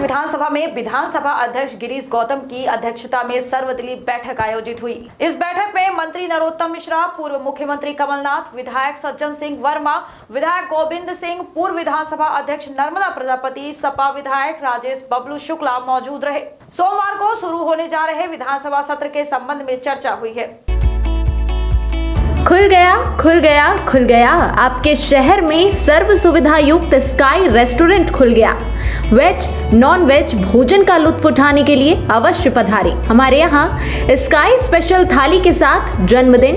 विधानसभा में विधानसभा अध्यक्ष गिरीश गौतम की अध्यक्षता में सर्वदलीय बैठक आयोजित हुई। इस बैठक में मंत्री नरोत्तम मिश्रा, पूर्व मुख्यमंत्री कमलनाथ, विधायक सज्जन सिंह वर्मा, विधायक गोविंद सिंह, पूर्व विधानसभा अध्यक्ष नर्मदा प्रजापति, सपा विधायक राजेश बबलू शुक्ला मौजूद रहे। सोमवार को शुरू होने जा रहे विधानसभा सत्र के संबंध में चर्चा हुई है। खुल गया खुल गया खुल गया। आपके शहर में सर्व सुविधा युक्त स्काई रेस्टोरेंट खुल गया। वेज नॉन वेज भोजन का लुत्फ उठाने के लिए अवश्य पधारें। हमारे यहाँ स्काई स्पेशल थाली के साथ जन्मदिन